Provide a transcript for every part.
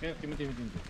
Quem é que me divide em dois?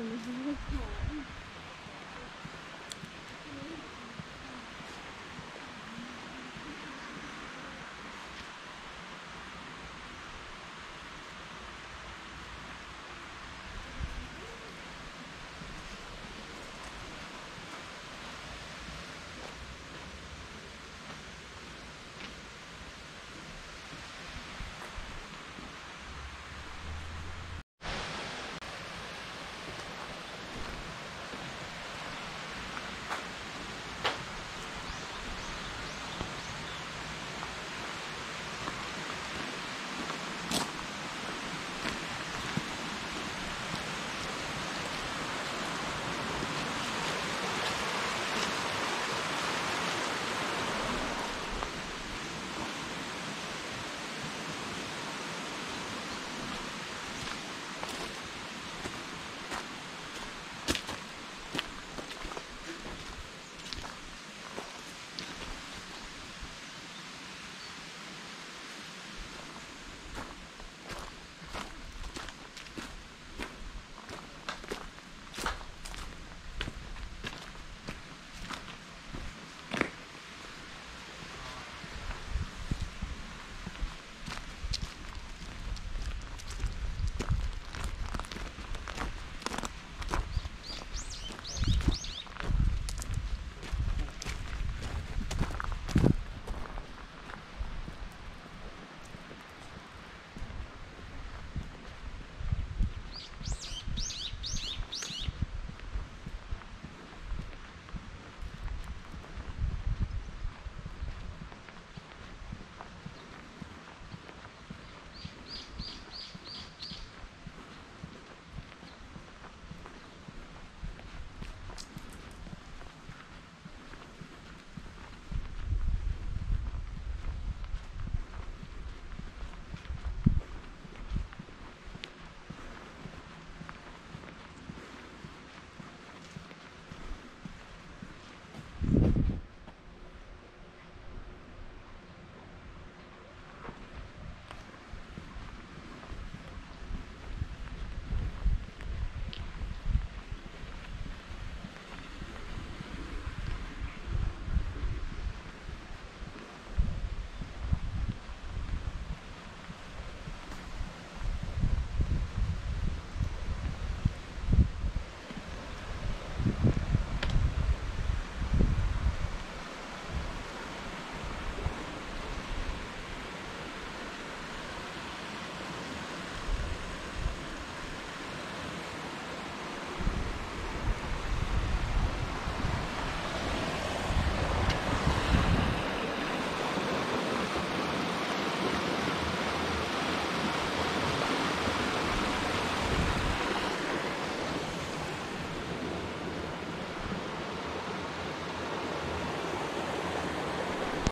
你是不是丑